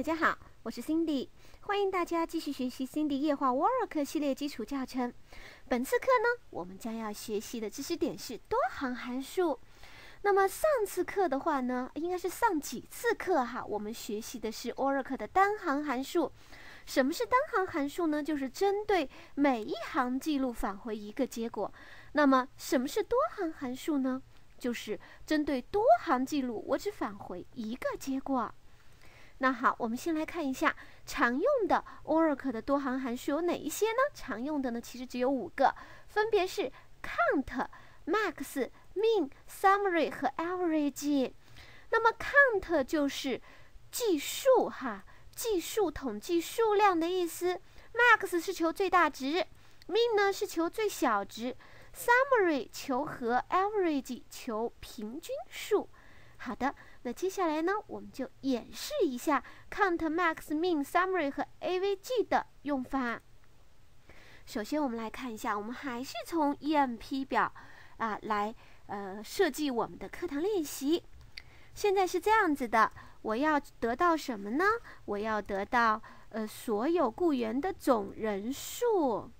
大家好，我是 Cindy，欢迎大家继续学习 Cindy 液化 Work 系列基础教程。本次课呢，我们将要学习的知识点是多行函数。那么上次课的话呢，应该是上几次课哈，我们学习的是 Oracle 的单行函数。什么是单行函数呢？就是针对每一行记录返回一个结果。那么什么是多行函数呢？就是针对多行记录，我只返回一个结果。那好，我们先来看一下常用的 Oracle 的多行函数有哪一些呢？常用的呢，其实只有五个，分别是 count、max、min、summary 和 average。那么 count 就是计数哈，计数统计数量的意思。max 是求最大值，min 呢是求最小值，summary 求和，average 求平均数。好的。那接下来呢，我们就演示一下 count、max、min、summary 和 avg 的用法。首先，我们来看一下，我们还是从 EMP 表啊来呃设计我们的课堂练习。现在是这样子的，我要得到什么呢？我要得到呃所有雇员的总人数。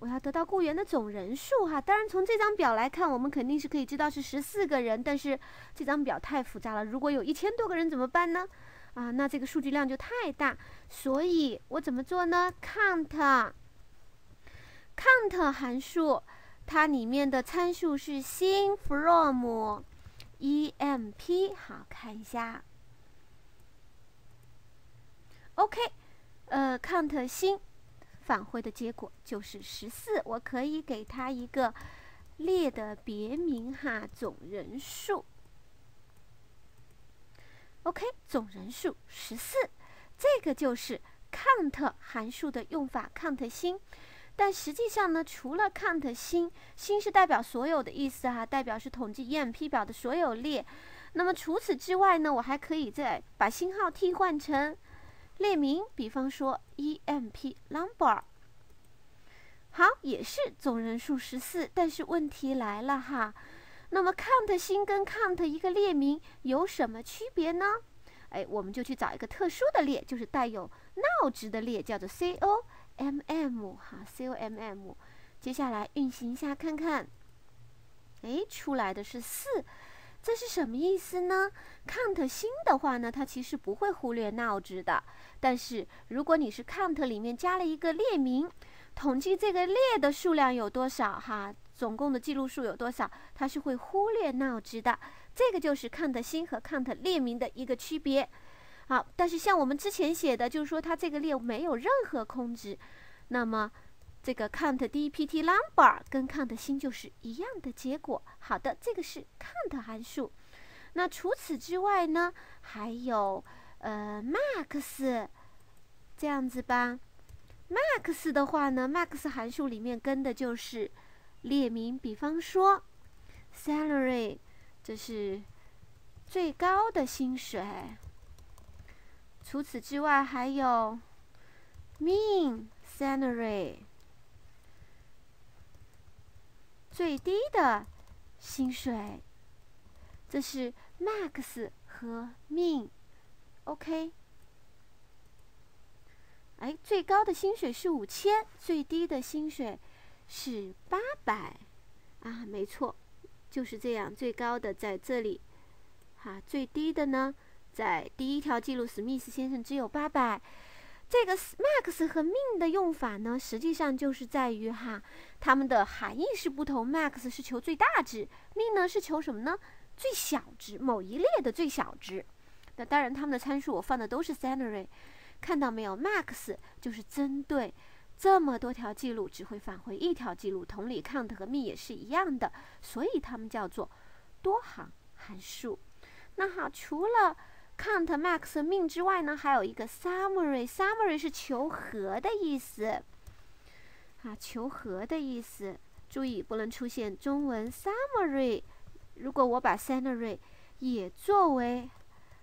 我要得到雇员的总人数哈，当然从这张表来看，我们肯定是可以知道是十四个人，但是这张表太复杂了，如果有一千多个人怎么办呢？啊，那这个数据量就太大，所以我怎么做呢？count，count 函数，它里面的参数是新 from emp，好看一下，OK，呃，count 新。返回的结果就是十四，我可以给它一个列的别名哈，总人数。OK，总人数十四，这个就是 count 函数的用法，count 星。但实际上呢，除了 count 星，星是代表所有的意思哈，代表是统计 EMP 表的所有列。那么除此之外呢，我还可以再把星号替换成。列名，比方说 emp number，好，也是总人数十四，但是问题来了哈。那么 count 新跟 count 一个列名有什么区别呢？哎，我们就去找一个特殊的列，就是带有闹值的列，叫做 comm 哈，comm。接下来运行一下看看，哎，出来的是四。这是什么意思呢？count 新的话呢，它其实不会忽略闹值的。但是如果你是 count 里面加了一个列名，统计这个列的数量有多少，哈，总共的记录数有多少，它是会忽略闹值的。这个就是 count 新和 count 列名的一个区别。好，但是像我们之前写的，就是说它这个列没有任何空值，那么。这个 count dpt number 跟 count 新就是一样的结果。好的，这个是 count 函数。那除此之外呢，还有呃 max 这样子吧。max 的话呢，max 函数里面跟的就是列名，比方说 salary，这是最高的薪水。除此之外，还有 mean salary。最低的薪水，这是 max 和 min，OK。哎，最高的薪水是五千，最低的薪水是八百，啊，没错，就是这样。最高的在这里，哈，最低的呢，在第一条记录，史密斯先生只有八百。这个 max 和 min 的用法呢，实际上就是在于哈，它们的含义是不同。max 是求最大值，min 呢是求什么呢？最小值，某一列的最小值。那当然，它们的参数我放的都是 salary，看到没有？max 就是针对这么多条记录，只会返回一条记录。同理，count 和 min 也是一样的，所以它们叫做多行函数。那好，除了 count max min 之外呢，还有一个 summary。summary 是求和的意思，啊，求和的意思。注意不能出现中文 summary。如果我把 salary 也作为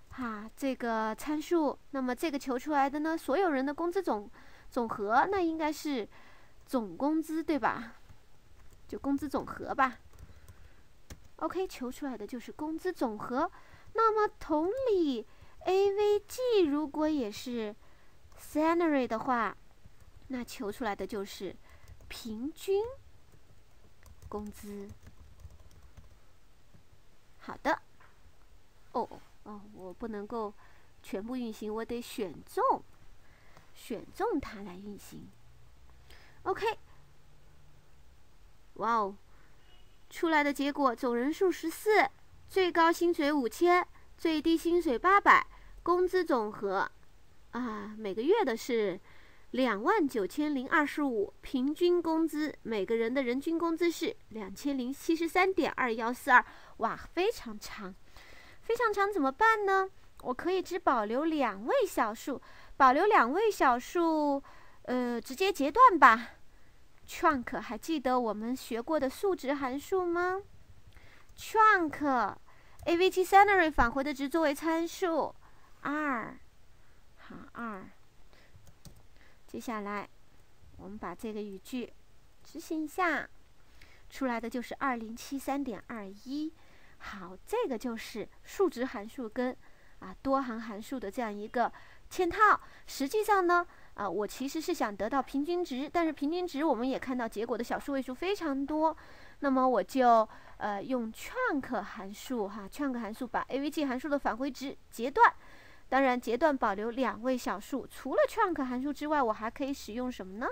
哈这个参数，那么这个求出来的呢，所有人的工资总总和，那应该是总工资对吧？就工资总和吧。OK，求出来的就是工资总和。那么同理，AVG 如果也是 salary 的话，那求出来的就是平均工资。好的。哦哦，我不能够全部运行，我得选中，选中它来运行。OK。哇哦，出来的结果总人数十四，最高薪水五千，最低薪水八百，工资总和啊，每个月的是两万九千零二十五，平均工资每个人的人均工资是两千零七十三点二幺四二，哇，非常长，非常长，怎么办呢？我可以只保留两位小数，保留两位小数，呃，直接截断吧。Trunk 还记得我们学过的数值函数吗 trunk，avt salary 返回的值作为参数二，好二。接下来我们把这个语句执行一下，出来的就是二零七三点二一。好，这个就是数值函数跟啊多行函数的这样一个嵌套。实际上呢。啊，我其实是想得到平均值，但是平均值我们也看到结果的小数位数非常多，那么我就呃用 trunk 函数哈，trunk 函数把 avg 函数的返回值截断，当然截断保留两位小数。除了 trunk 函数之外，我还可以使用什么呢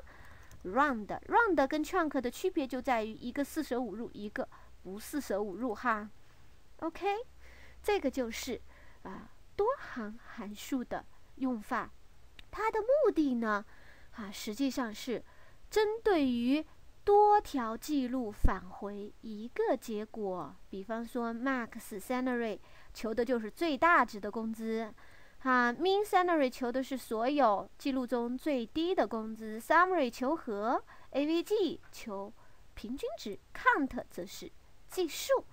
？round，round 跟 trunk 的区别就在于一个四舍五入，一个不四舍五入哈。OK，这个就是啊多行函数的用法。它的目的呢，啊，实际上是针对于多条记录返回一个结果。比方说，max salary 求的就是最大值的工资，哈，min salary 求的是所有记录中最低的工资，summary 求和，avg 求平均值，count 则是计数。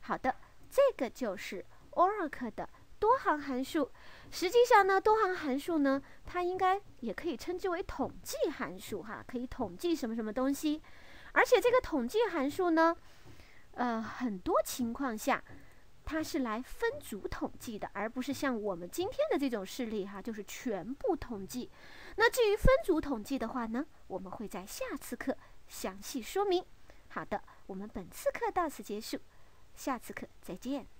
好的，这个就是 Oracle 的多行函数。实际上呢，多行函数呢，它应该也可以称之为统计函数哈，可以统计什么什么东西。而且这个统计函数呢，呃，很多情况下它是来分组统计的，而不是像我们今天的这种事例哈，就是全部统计。那至于分组统计的话呢，我们会在下次课详细说明。好的，我们本次课到此结束，下次课再见。